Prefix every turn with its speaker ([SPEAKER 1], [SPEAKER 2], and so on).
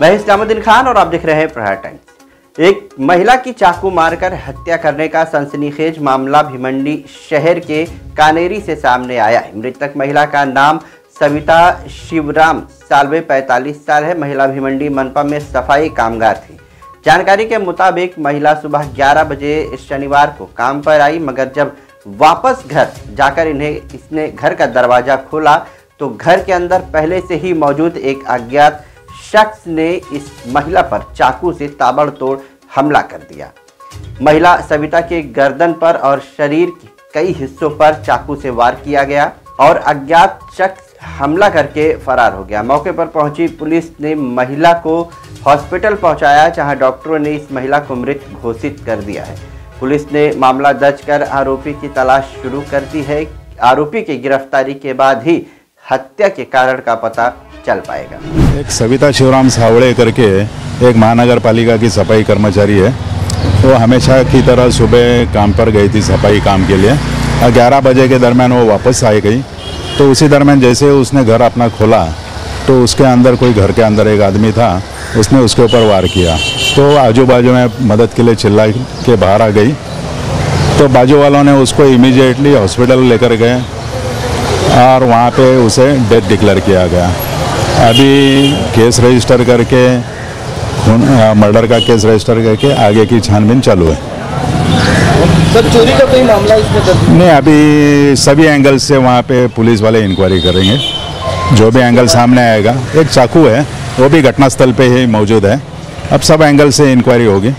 [SPEAKER 1] मैं इस्लामुद्दीन खान और आप देख रहे हैं प्रहार टाइम्स। एक महिला की चाकू मारकर हत्या करने का सनसनीखेज मामला भिमंडी शहर के कानेरी से सामने आया है। मृतक महिला का नाम सविता शिवराम सालवे 45 साल है। महिला भिमंडी मनपा में सफ़ाई कामगार थी। जानकारी के मुताबिक महिला सुबह 11 बजे शनिवार को काम पर आई, मगर जब वापस घर जाकर इन्हें, इसने घर का दरवाज़ा खोला तो घर के अंदर पहले से ही मौजूद एक अज्ञात शख्स ने इस महिला पर चाकू से ताबड़तोड़ हमला कर दिया। महिला सविता के गर्दन पर और शरीर के कई हिस्सों पर चाकू से वार किया गया और अज्ञात शख्स हमला करके फरार हो गया। मौके पर पहुँची पुलिस ने महिला को हॉस्पिटल पहुँचाया, जहाँ डॉक्टरों ने इस महिला को मृत घोषित कर दिया है। पुलिस ने मामला दर्ज कर आरोपी की तलाश शुरू कर दी है। आरोपी की गिरफ्तारी के बाद ही हत्या के कारण का पता चल पाएगा।
[SPEAKER 2] एक सविता शिवराम सावड़े करके एक महानगर पालिका की सफ़ाई कर्मचारी है। वो हमेशा की तरह सुबह काम पर गई थी सफ़ाई काम के लिए। और ग्यारह बजे के दरमियान वो वापस आई गई। तो उसी दरमियान जैसे उसने घर अपना खोला तो उसके अंदर कोई घर के अंदर एक आदमी था। उसने उसके ऊपर वार किया। तो आजू बाजू में मदद के लिए चिल्ला के बाहर आ गई। तो बाजू वालों ने उसको इमीडिएटली हॉस्पिटल लेकर गए और वहाँ पे उसे डेथ डिक्लेयर किया गया। अभी केस रजिस्टर करके मर्डर का केस रजिस्टर करके आगे की छानबीन चालू है।
[SPEAKER 3] सर चोरी का कोई मामला इसमें दर्ज
[SPEAKER 2] नहीं अभी सभी एंगल से वहाँ पे पुलिस वाले इंक्वायरी करेंगे जो भी एंगल सामने आएगा एक चाकू है वो भी घटनास्थल पे ही मौजूद है। अब सब एंगल से इंक्वायरी होगी।